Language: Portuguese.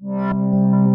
Música